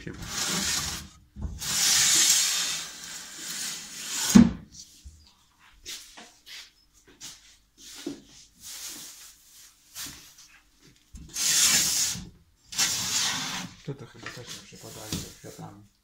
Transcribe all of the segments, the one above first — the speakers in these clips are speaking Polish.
Tu to chyba też nie przypadają ze kwiatami.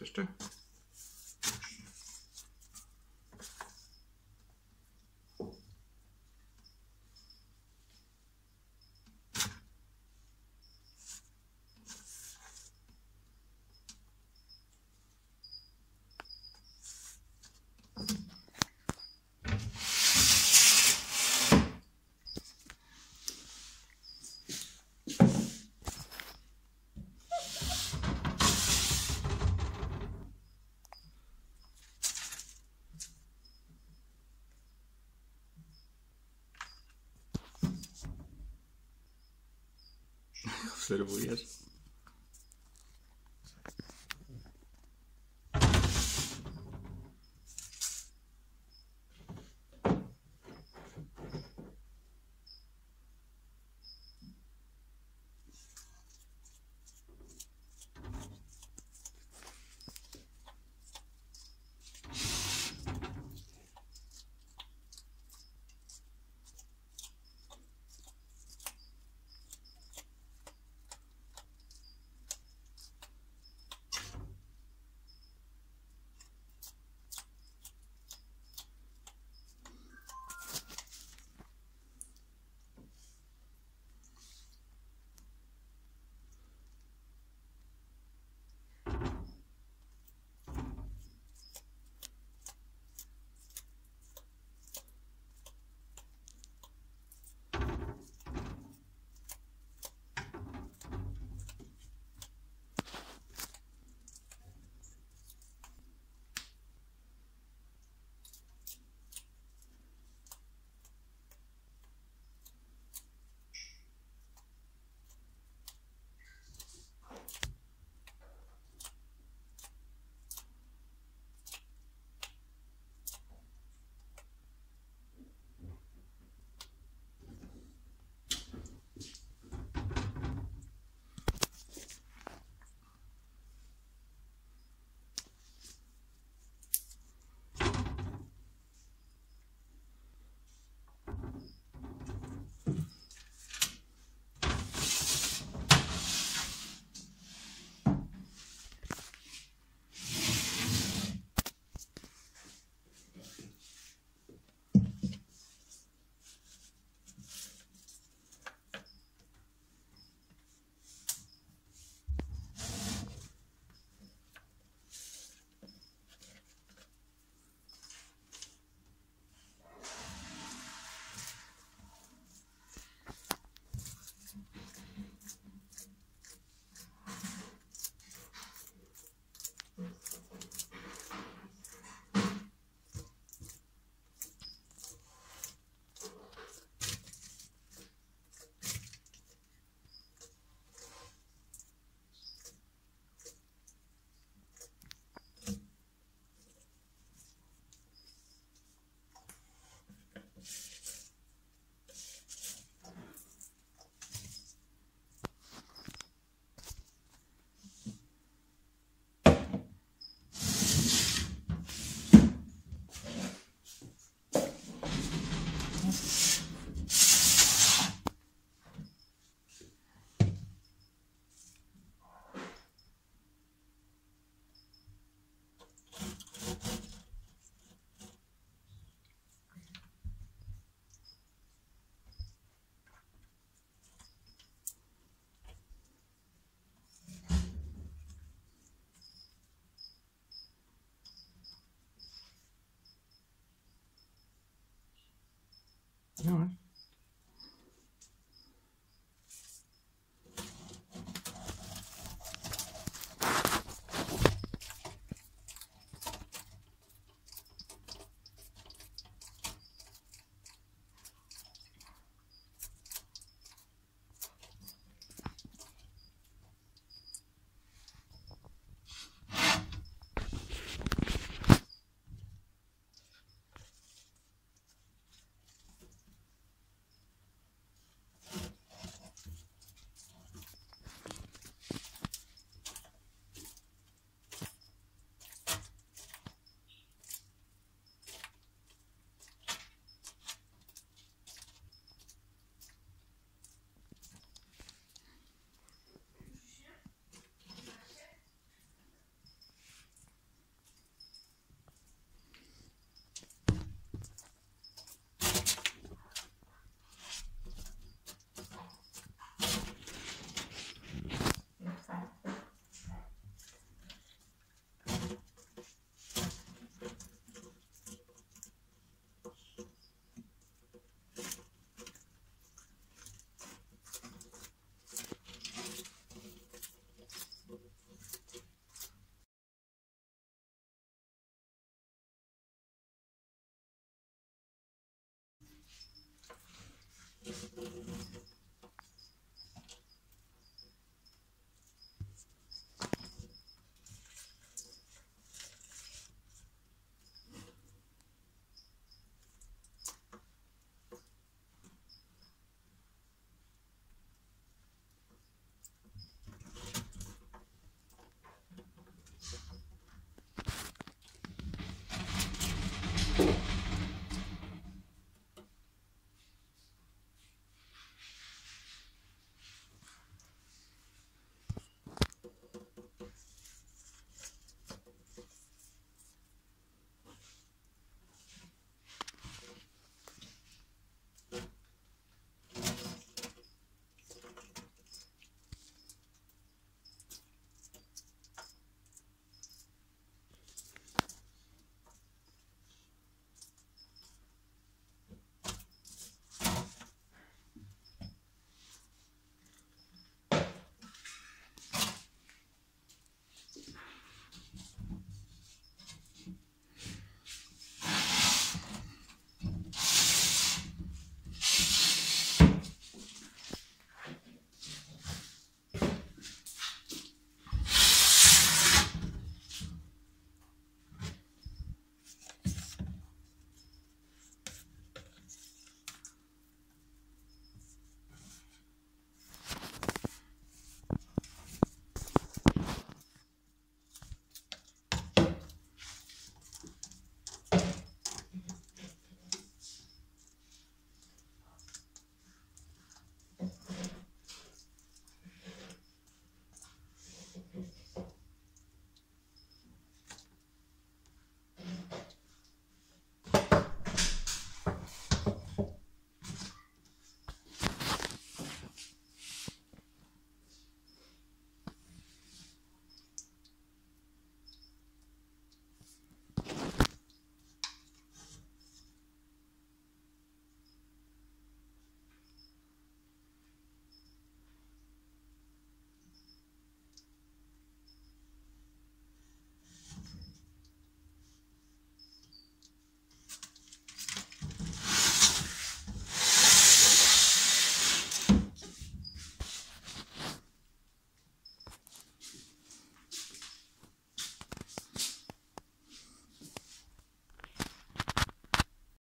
jeszcze? Ser buyar. 没